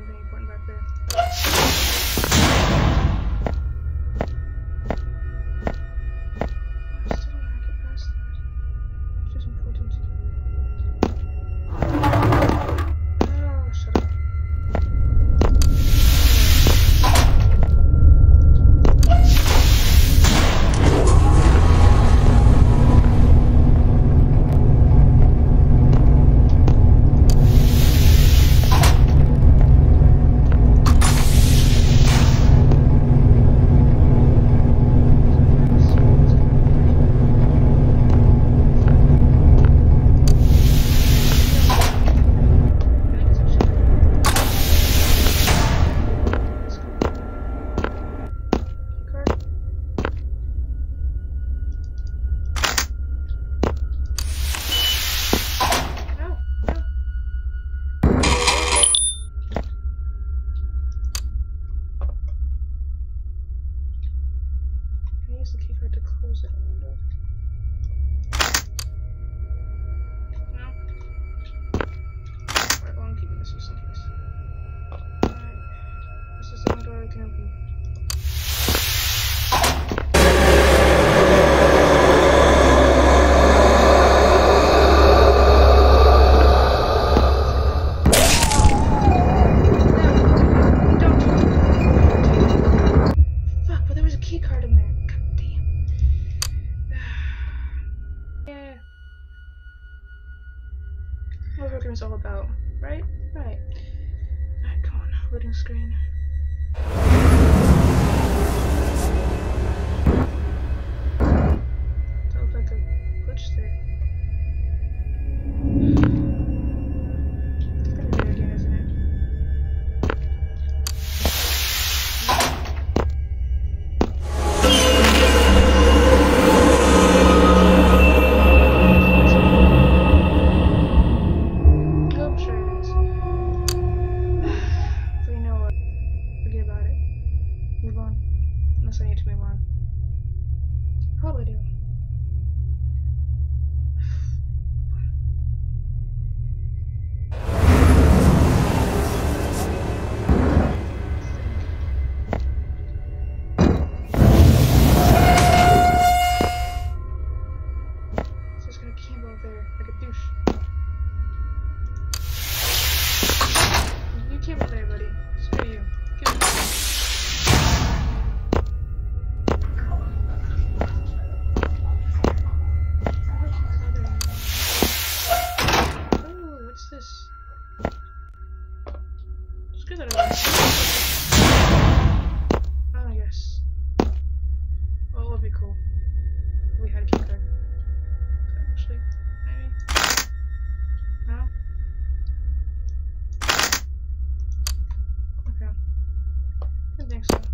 Sunday the keycard to close it. right? Right. Back on, loading screen. We had a key card. Actually, maybe. No? Okay. Didn't think so.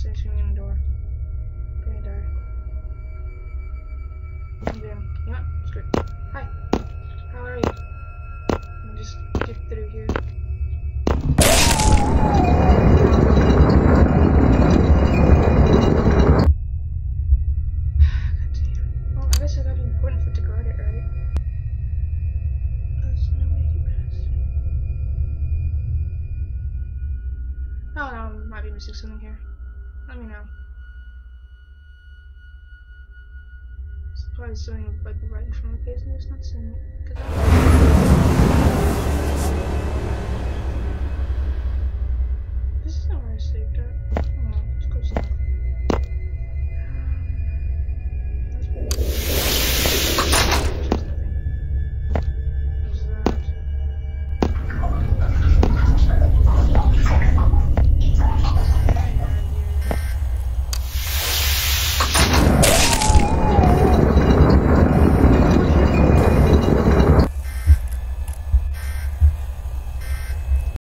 Swing in the door. Gonna die. And then, you know what? Screw it. Hi. How are you? Me just get through here. Oh something here. Let me know. It's probably something like right in front of my face and it's not seeing it. I'm-